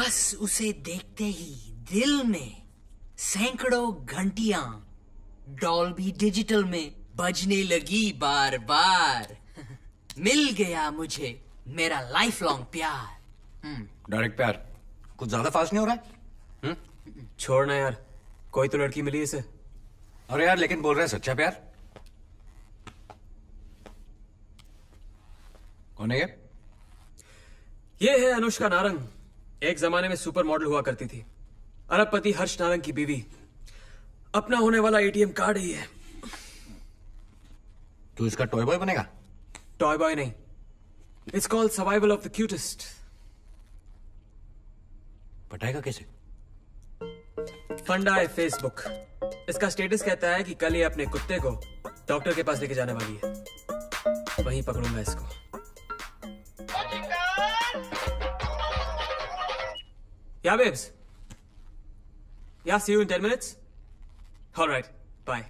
बस उसे देखते ही दिल में सैकड़ों घंटियाँ डॉल्बी डिजिटल में बजने लगी बार बार मिल गया मुझे मेरा लाइफ लॉन्ग प्यार डायरेक्ट प्यार। कुछ ज़्यादा फास्ट नहीं हो रहा है? छोड़ना यार। कोई तो लड़की मिली इसे। अरे यार लेकिन बोल रहा है सच्चा प्यार। कौन है ये? ये है अनुष्का नारंग। एक जमाने में सुपर मॉडल हुआ करती थी। अरबपति हर्ष नारंग की बीवी। अपना होने वाला एटीएम कार्ड ही है। तू इसका टॉय बॉय बनेगा? टॉय बॉय नहीं। It's called survival of the cutest पटाएगा कैसे? फंडा है फेसबुक इसका स्टेटस कहता है कि कल ये अपने कुत्ते को डॉक्टर के पास लेके जाने वाली है। वहीं पकड़ूँगा इसको। Yeah, babes. Yeah, see you in 10 minutes? Alright, bye.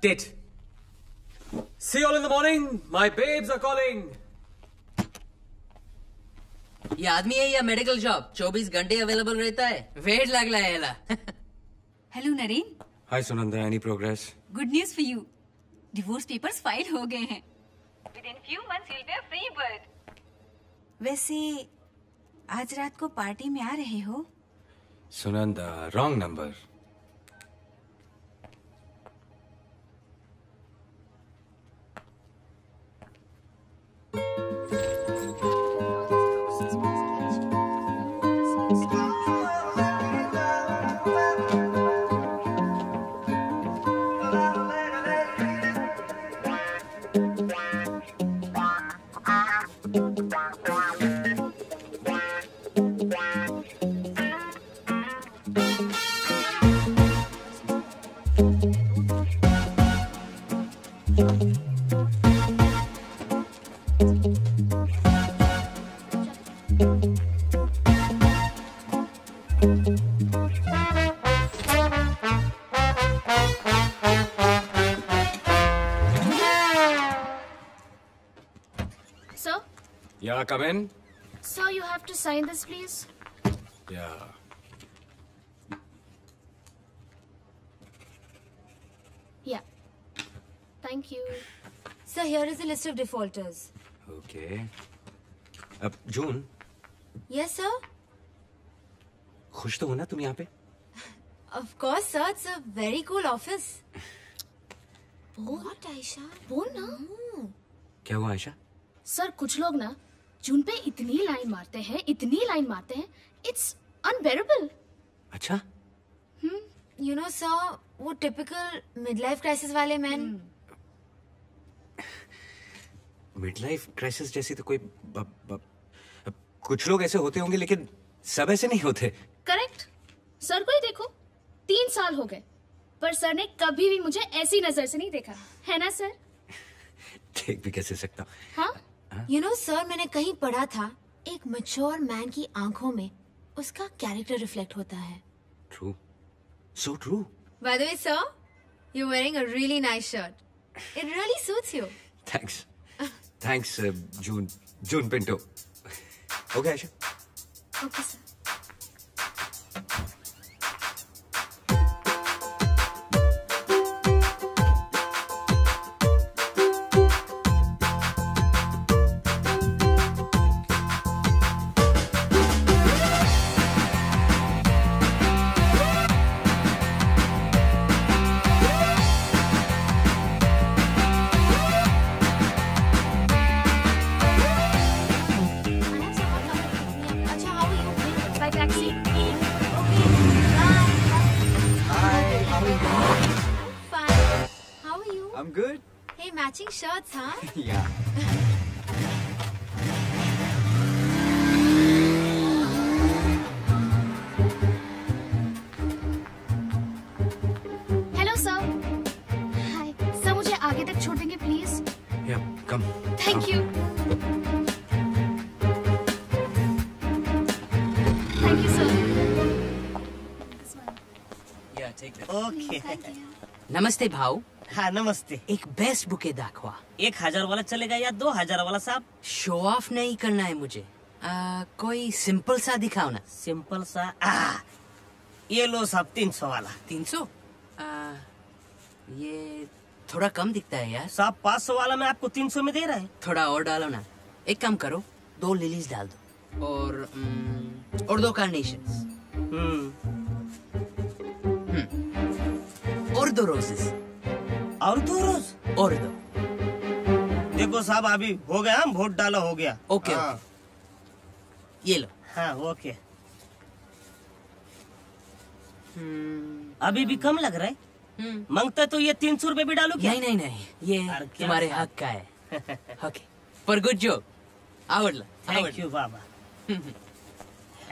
Date. See you all in the morning. My babes are calling. ये आदमी है या मेडिकल शॉप 24 घंटे अवेलेबल रहता है वेट लग रहा है ला hello Naren hi Sunanda any progress good news for you divorce papers file हो गए हैं within few months you will be a free bird वैसे आज रात को पार्टी में आ रहे हो? Sunanda wrong number या come in sir, you have to sign this, please. या Yeah. Thank you. Sir, here is a list of defaulters. Okay अब जून Yes, sir. खुश तो हो ना तुम यहाँ पे Of course, sir. It's a very cool office. What, Aisha? बोल ना क्या हुआ आयशा सर कुछ लोग ना जून पे इतनी लाइन मारते हैं इतनी लाइन मारते हैं इट्स अनबेरेबल अच्छा। You know, sir, वो typical midlife crisis वाले men. मिड लाइफ क्राइसिस जैसी तो कोई ब, ब, अब कुछ लोग ऐसे होते होंगे लेकिन सब ऐसे नहीं होते। करेक्ट सर को ही देखो तीन साल हो गए पर सर ने कभी भी मुझे ऐसी नज़र से नहीं देखा। है ना सर देख भी कैसे सकता हूँ? यू नो सर मैंने कहीं पढ़ा था एक मच्योर मैन की आँखों में उसका कैरेक्टर रिफ्लेक्ट होता है। True so true by the way sir you wearing a really nice shirt it really suits you thanks thanks June June Pinto okay Asha okay sir matching shirts, huh? Yeah. Hello sir hi sir मुझे आगे तक छोड़ देंगे please या कम thank you thank you sir okay नमस्ते भाऊ हाँ नमस्ते। एक बेस्ट बुके दाखवा। एक हज़ार वाला चलेगा या दो हज़ार वाला साहब? शो ऑफ़ नहीं करना है मुझे। आ, कोई सिंपल सा दिखाओ ना। सिंपल सा? आ, ये लो साहब तीन सौ वाला। तीन सौ? ये थोड़ा कम दिखता है यार। साहब पाँच सौ वाला मैं आपको तीन सौ में दे रहा है। थोड़ा और डालो ना। एक काम करो दो लिलीज डाल दो। और हम्म, और दो कार्नेशंस हम्म। और दो रोजेस और दो रोज? और दो देखो साहब अभी हो गया हम वोट डाला हो गया। ओके, हाँ, ये लो। हाँ ओके। अभी भी कम लग रहा है? हम्म। माँगता तो ये तीन सौ रूपए भी डालू क्या? नहीं नहीं नहीं ये तुम्हारे हक का है। ओके पर गुड जोक आवडला थँक्यू आवडला। बाबा।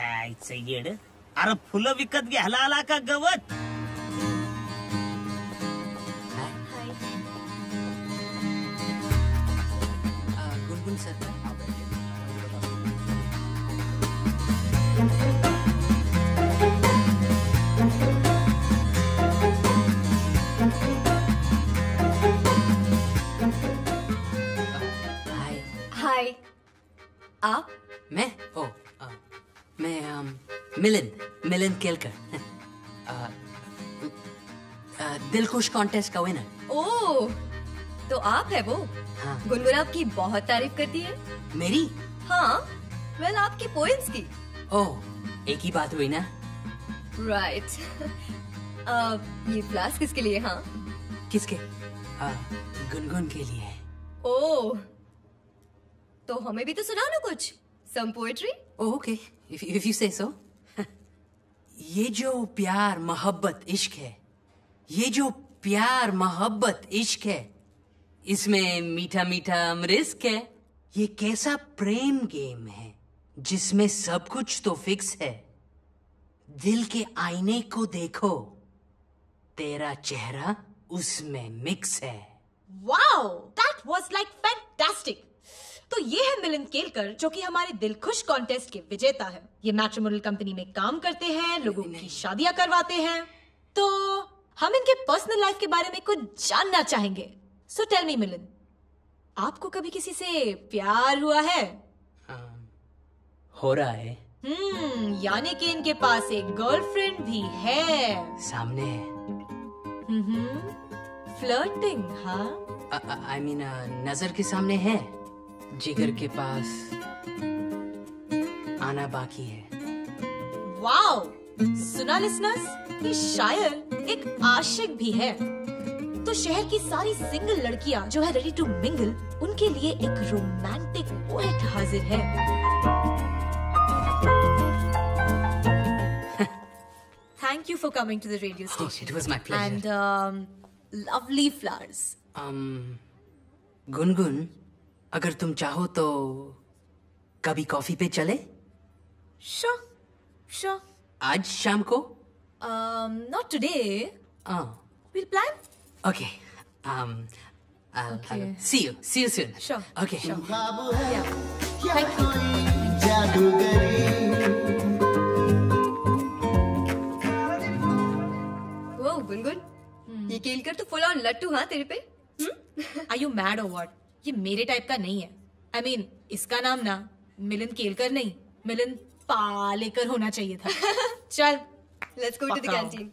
हायचं येड अरे फुलं विकत घ्यायला आला का गवत। सर हाय हाय आप? मैं? ओ आ, मैं um, मिलिंद मिलिंद केलकर. आ, आ, दिलखुश कॉन्टेस्ट का विनर ओ तो आप है वो? हाँ। गुनगुन आपकी बहुत तारीफ़ करती है। मेरी? हाँ। वेल आपकी पोइम्स की। ओ एक ही बात हुई ना? Right right. ये फ्लास्क किसके लिए हाँ किसके? गुनगुन के लिए। ओ तो हमें भी तो सुनाओ ना कुछ। Some poetry okay if you say so ये जो प्यार मोहब्बत इश्क है ये जो प्यार मोहब्बत इश्क है इसमें मीठा मीठा अमरिस्क है। ये कैसा प्रेम गेम है जिसमें सब कुछ तो फिक्स है। दिल के आईने को देखो तेरा चेहरा उसमें मिक्स है। Wow that was like fantastic तो ये है मिलिंद केलकर जो कि हमारे दिल खुश कॉन्टेस्ट के विजेता है। ये मैट्रिमोनियल कंपनी में काम करते हैं लोगों की शादियाँ करवाते हैं। तो हम इनके पर्सनल लाइफ के बारे में कुछ जानना चाहेंगे। सो टेल मी मिलिंद आपको कभी किसी से प्यार हुआ है? हो रहा है। हम्म यानी कि इनके पास एक गर्लफ्रेंड भी है। सामने है। फ्लर्टिंग हाँ। आई मीन नज़र के सामने है जिगर के पास आना बाकी है। वाओ सुना लिसनर्स ये शायर एक आशिक भी है। तो शहर की सारी सिंगल लड़कियाँ जो है रेडी टू मिंगल उनके लिए एक रोमांटिक पोएट हाजिर है। Thank you for coming to the radio Oh, station it was my pleasure. And lovely flowers um, Gungun अगर तुम चाहो तो कभी कॉफ़ी पे चले? श्योर श्योर आज शाम को? Um, not today oh, will plan okay um, I'll, Okay. I'll see you see you soon. Sure, okay. Thank you वो गुनगुन ये केलकर तो फुल ऑन लट्टू हाँ तेरे पे? आर यू मैड और व्हाट ये मेरे टाइप का नहीं है। आई I मीन mean, इसका नाम ना मिलिंद केलकर नहीं मिलिंद पालेकर होना चाहिए था। चल let's go to the canteen